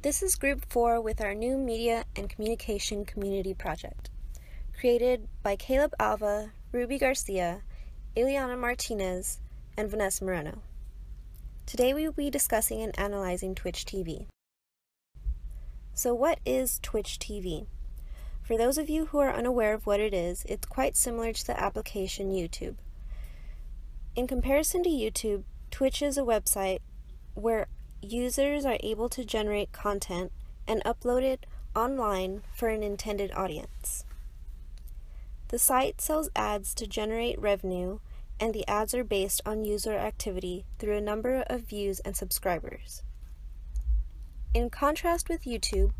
This is Group 4 with our new Media and Communication Community Project, created by Caleb Alva, Ruby Garcia, Ileana Martinez, and Vanessa Moreno. Today we will be discussing and analyzing Twitch TV. So what is Twitch TV? For those of you who are unaware of what it is, it's quite similar to the application YouTube. In comparison to YouTube, Twitch is a website where users are able to generate content and upload it online for an intended audience. The site sells ads to generate revenue, and the ads are based on user activity through a number of views and subscribers. In contrast with YouTube,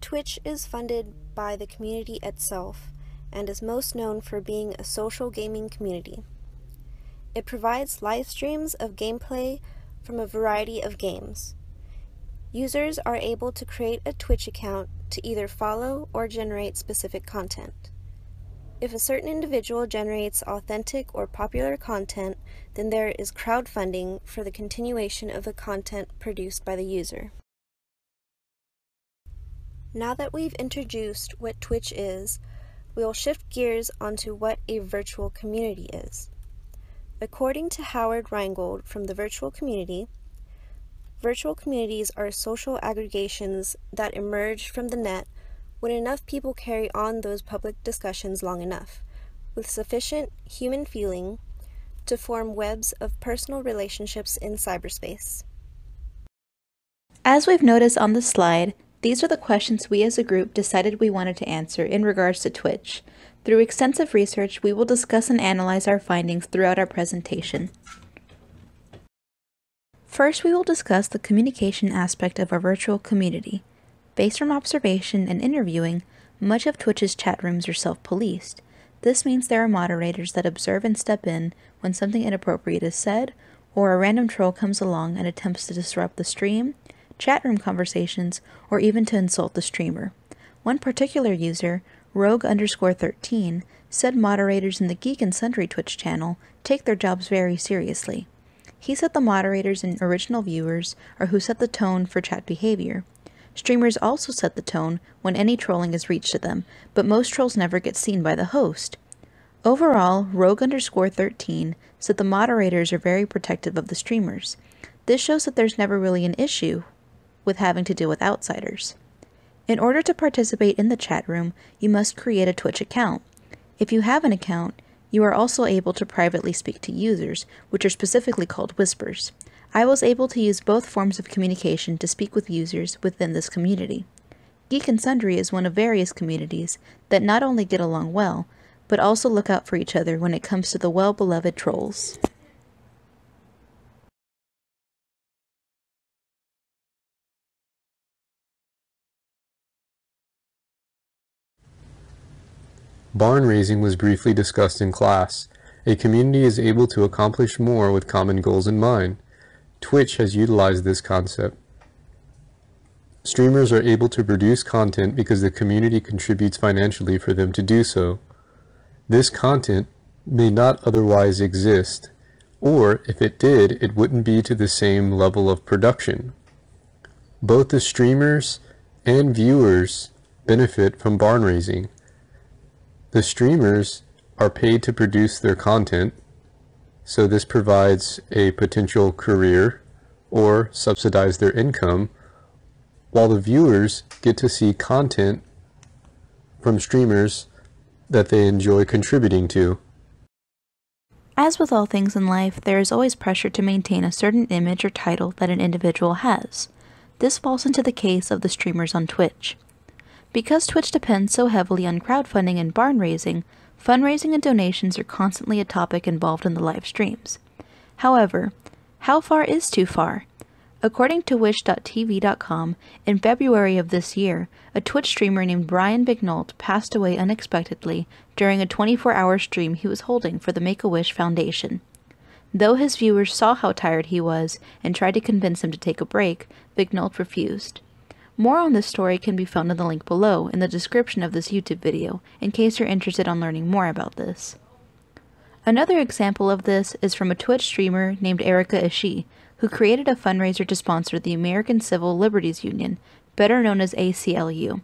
Twitch is funded by the community itself and is most known for being a social gaming community. It provides live streams of gameplay from a variety of games. Users are able to create a Twitch account to either follow or generate specific content. If a certain individual generates authentic or popular content, then there is crowdfunding for the continuation of the content produced by the user. Now that we've introduced what Twitch is, we will shift gears onto what a virtual community is. According to Howard Rheingold from the Virtual Community, virtual communities are social aggregations that emerge from the net when enough people carry on those public discussions long enough, with sufficient human feeling to form webs of personal relationships in cyberspace. As we've noticed on the slide, these are the questions we as a group decided we wanted to answer in regards to Twitch. Through extensive research, we will discuss and analyze our findings throughout our presentation. First, we will discuss the communication aspect of our virtual community. Based on observation and interviewing, much of Twitch's chat rooms are self-policed. This means there are moderators that observe and step in when something inappropriate is said, or a random troll comes along and attempts to disrupt the stream, chat room conversations, or even to insult the streamer. One particular user, rogue underscore 13, said moderators in the Geek and Sundry Twitch channel take their jobs very seriously. He said the moderators and original viewers are who set the tone for chat behavior. Streamers also set the tone when any trolling is reached to them, but most trolls never get seen by the host. Overall, Rogue underscore 13 said the moderators are very protective of the streamers. This shows that there's never really an issue with having to deal with outsiders. In order to participate in the chat room, you must create a Twitch account. If you have an account, you are also able to privately speak to users, which are specifically called whispers. I was able to use both forms of communication to speak with users within this community. Geek and Sundry is one of various communities that not only get along well, but also look out for each other when it comes to the well-beloved trolls. Barn raising was briefly discussed in class. A community is able to accomplish more with common goals in mind. Twitch has utilized this concept. Streamers are able to produce content because the community contributes financially for them to do so. This content may not otherwise exist, or if it did, it wouldn't be to the same level of production. Both the streamers and viewers benefit from barn raising. The streamers are paid to produce their content, so this provides a potential career or subsidize their income, while the viewers get to see content from streamers that they enjoy contributing to. As with all things in life, there is always pressure to maintain a certain image or title that an individual has. This falls into the case of the streamers on Twitch. Because Twitch depends so heavily on crowdfunding and barn raising, fundraising and donations are constantly a topic involved in the live streams. However, how far is too far? According to Wish.tv.com, in February of this year, a Twitch streamer named Brian Vigneault passed away unexpectedly during a 24 hour stream he was holding for the Make a Wish Foundation. Though his viewers saw how tired he was and tried to convince him to take a break, Vigneault refused. More on this story can be found in the link below in the description of this YouTube video, in case you're interested in learning more about this. Another example of this is from a Twitch streamer named Erica Ishii, who created a fundraiser to sponsor the American Civil Liberties Union, better known as ACLU.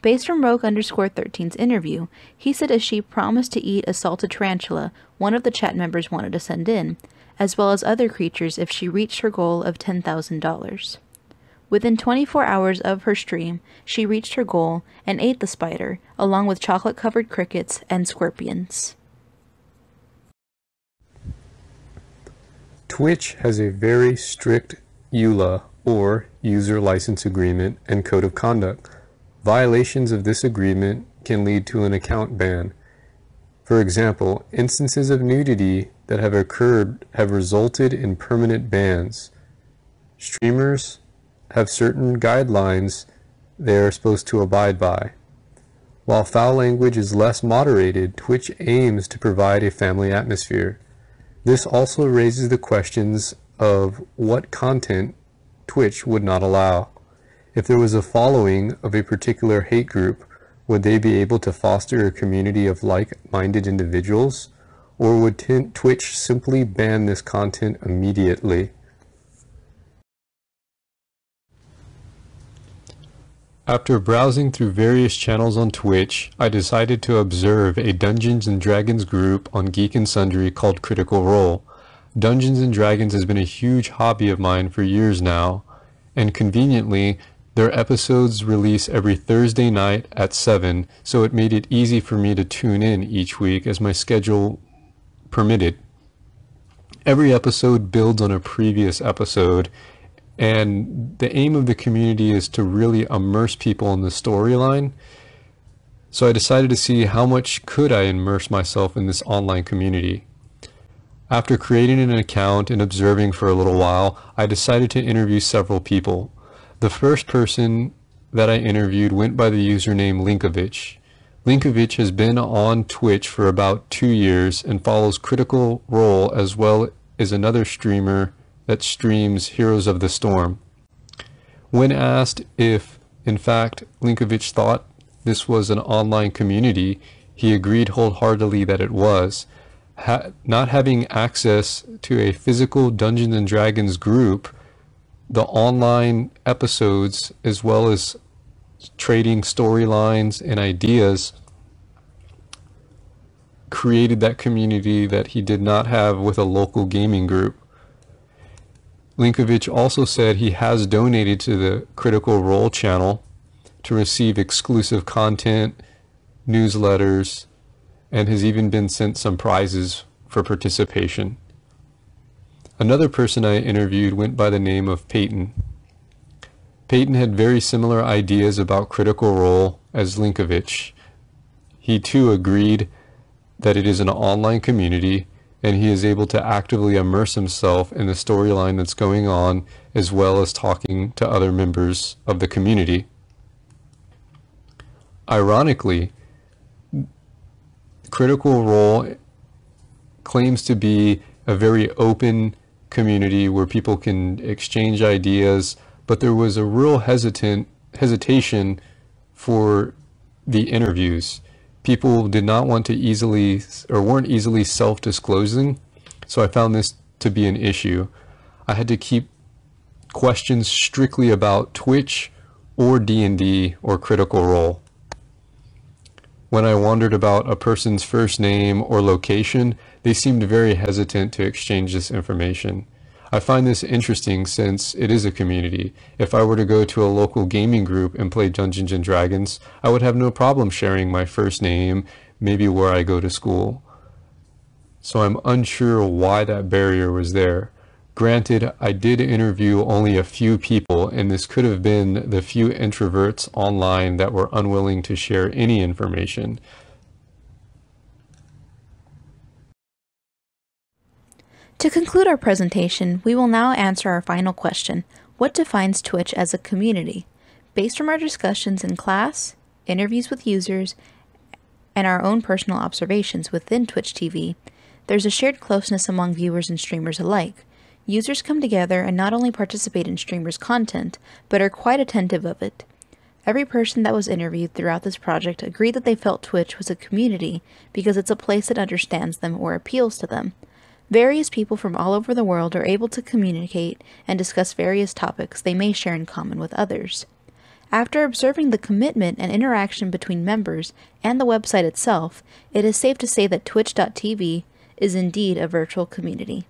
Based from Rogue underscore 13's interview, he said sheep promised to eat a salted tarantula one of the chat members wanted to send in, as well as other creatures if she reached her goal of $10,000. Within 24 hours of her stream, she reached her goal and ate the spider, along with chocolate covered crickets and scorpions. Twitch has a very strict EULA, or User License Agreement, and Code of Conduct. Violations of this agreement can lead to an account ban. For example, instances of nudity that have occurred have resulted in permanent bans. Streamers have certain guidelines they are supposed to abide by. While foul language is less moderated, Twitch aims to provide a family atmosphere. This also raises the questions of what content Twitch would not allow. If there was a following of a particular hate group, would they be able to foster a community of like-minded individuals? Or would Twitch simply ban this content immediately? After browsing through various channels on Twitch, I decided to observe a Dungeons & Dragons group on Geek and Sundry called Critical Role. Dungeons & Dragons has been a huge hobby of mine for years now, and conveniently, their episodes release every Thursday night at 7, so it made it easy for me to tune in each week as my schedule permitted. Every episode builds on a previous episode, and the aim of the community is to really immerse people in the storyline. So I decided to see how much could I immerse myself in this online community. After creating an account and observing for a little while, I decided to interview several people. The first person that I interviewed went by the username Linkovich. Linkovich has been on Twitch for about two years and follows Critical Role as well as another streamer that streams Heroes of the Storm. When asked if, in fact, Linkovich thought this was an online community, he agreed wholeheartedly that it was. Ha not having access to a physical Dungeons and Dragons group the online episodes as well as trading storylines and ideas created that community that he did not have with a local gaming group. Linkovich also said he has donated to the Critical Role channel to receive exclusive content, newsletters, and has even been sent some prizes for participation. Another person I interviewed went by the name of Peyton. Peyton had very similar ideas about Critical Role as Linkovich. He too agreed that it is an online community and he is able to actively immerse himself in the storyline that's going on as well as talking to other members of the community. Ironically, Critical Role claims to be a very open community where people can exchange ideas, but there was a real hesitant hesitation for the interviews. People did not want to easily or weren't easily self-disclosing, so I found this to be an issue. I had to keep questions strictly about Twitch or D&D or Critical Role. When I wondered about a person's first name or location, they seemed very hesitant to exchange this information. I find this interesting since it is a community. If I were to go to a local gaming group and play Dungeons and Dragons, I would have no problem sharing my first name, maybe where I go to school. So I'm unsure why that barrier was there. Granted, I did interview only a few people, and this could have been the few introverts online that were unwilling to share any information. To conclude our presentation, we will now answer our final question, what defines Twitch as a community? Based from our discussions in class, interviews with users, and our own personal observations within Twitch TV, there's a shared closeness among viewers and streamers alike. Users come together and not only participate in streamers' content, but are quite attentive of it. Every person that was interviewed throughout this project agreed that they felt Twitch was a community because it's a place that understands them or appeals to them. Various people from all over the world are able to communicate and discuss various topics they may share in common with others. After observing the commitment and interaction between members and the website itself, it is safe to say that Twitch.tv is indeed a virtual community.